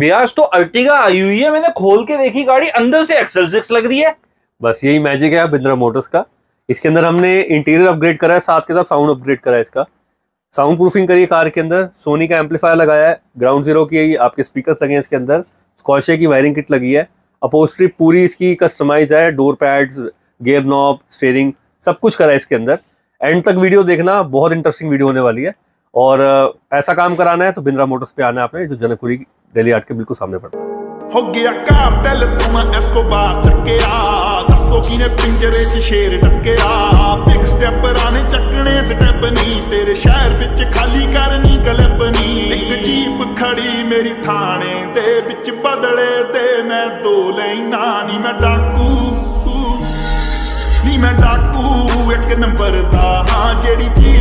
ब्याज तो अर्टिगा आई हुई है, मैंने खोल के देखी गाड़ी, अंदर से एक्सल सिक्स लग रही है। बस यही मैजिक है बिंद्रा मोटर्स का। इसके अंदर हमने इंटीरियर अपग्रेड करा है, साथ के साथ साउंड अपग्रेड करा है इसका। साउंड प्रूफिंग करी है कार के अंदर सोनी का एम्पलीफायर लगाया है ग्राउंड ज़ीरो की आपके स्पीकर्स लगे हैं इसके अंदर स्कॉशे की वायरिंग किट लगी है। अपोस्ट्री पूरी इसकी कस्टमाइज है door pads gear knob steering सब कुछ करा है इसके अंदर। एंड तक वीडियो देखना, बहुत इंटरेस्टिंग वीडियो होने वाली है। और ऐसा काम कराना है तो बिंद्रा मोटर्स पे आना है आपने, जो जनकपुरी दिल्ली आर्ट के बिल्कुल सामने पड़ता है ਹੋ ਗਿਆ ਕਾਰਟਲ ਤੂੰ ਮੈਂ ਐਸਕੋਬਾਰ ਟੱਕਿਆ ਦੱਸੋ ਕਿਨੇ ਪਿੰਜਰੇ 'ਚ ਸ਼ੇਰ ਟੱਕਿਆ ਬਿਗ ਸਟੈਪਰਾਂ ਨੇ ਚੱਕਣੇ ਸਟੈਪ ਨਹੀਂ ਤੇਰੇ ਸ਼ਹਿਰ ਵਿੱਚ ਖਾਲੀ ਕਰਨੀ ਕਲੱਬ ਨਹੀਂ ਇੱਕ ਜੀਪ ਖੜੀ ਮੇਰੀ ਥਾਣੇ ਦੇ ਵਿੱਚ ਬਦਲੇ ਤੇ ਮੈਂ ਦੋ ਲੈਣਾ ਨਹੀਂ ਮੈਂ ਡਾਕੂ ਨੀ ਮੈਂ ਡਾਕੂ ਇੱਕ ਨੰਬਰ ਦਾ ਹਾਂ ਜਿਹੜੀ ਚੀਜ਼